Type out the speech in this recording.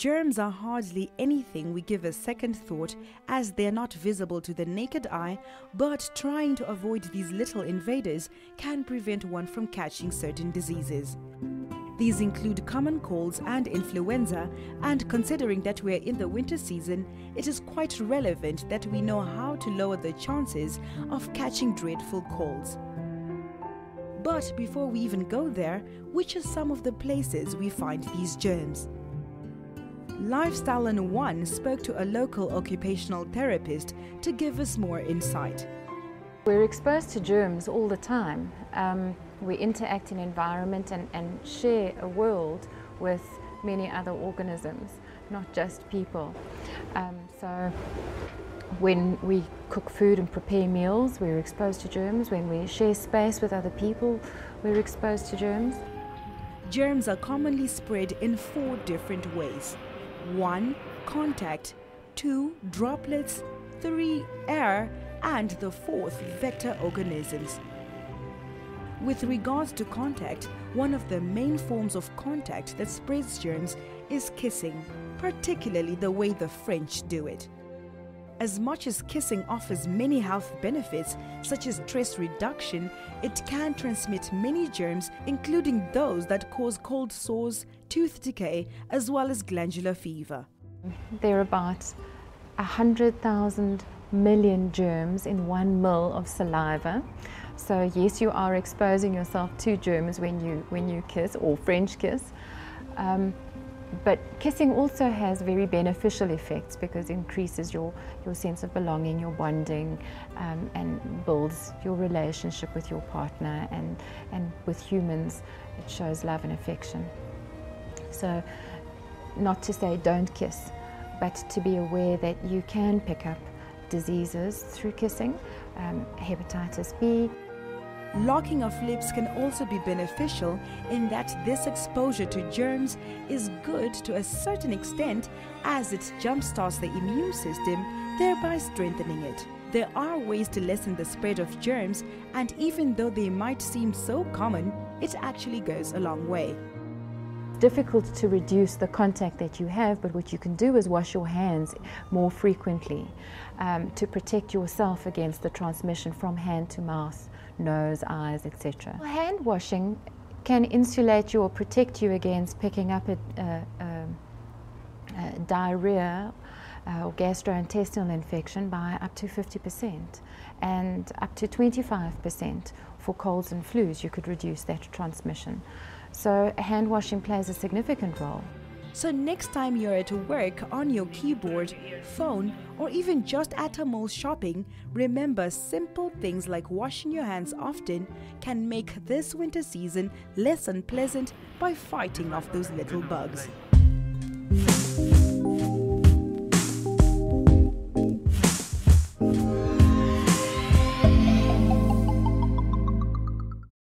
Germs are hardly anything we give a second thought as they're not visible to the naked eye, but trying to avoid these little invaders can prevent one from catching certain diseases. These include common colds and influenza, and considering that we're in the winter season, it is quite relevant that we know how to lower the chances of catching dreadful colds. But before we even go there, which are some of the places we find these germs? Lifestyle and One spoke to a local occupational therapist to give us more insight. We're exposed to germs all the time. Um, we interact in environment and, and share a world with many other organisms, not just people. Um, so when we cook food and prepare meals, we're exposed to germs. When we share space with other people, we're exposed to germs. Germs are commonly spread in four different ways. 1. Contact 2. Droplets 3. Air and the fourth, vector organisms. With regards to contact, one of the main forms of contact that spreads germs is kissing, particularly the way the French do it. As much as kissing offers many health benefits, such as stress reduction, it can transmit many germs, including those that cause cold sores, tooth decay, as well as glandular fever. There are about 100,000 million germs in one mil of saliva. So yes, you are exposing yourself to germs when you, when you kiss or French kiss. Um, but kissing also has very beneficial effects because it increases your, your sense of belonging, your bonding, um, and builds your relationship with your partner and, and with humans. It shows love and affection. So, not to say don't kiss, but to be aware that you can pick up diseases through kissing, um, hepatitis B, Locking of lips can also be beneficial in that this exposure to germs is good to a certain extent as it jumpstarts the immune system, thereby strengthening it. There are ways to lessen the spread of germs, and even though they might seem so common, it actually goes a long way difficult to reduce the contact that you have, but what you can do is wash your hands more frequently um, to protect yourself against the transmission from hand to mouth, nose, eyes, etc. Hand washing can insulate you or protect you against picking up a, a, a, a diarrhea uh, or gastrointestinal infection by up to 50% and up to 25% for colds and flus. You could reduce that transmission. So hand washing plays a significant role. So next time you're at work, on your keyboard, phone, or even just at a mall shopping, remember simple things like washing your hands often can make this winter season less unpleasant by fighting off those little bugs.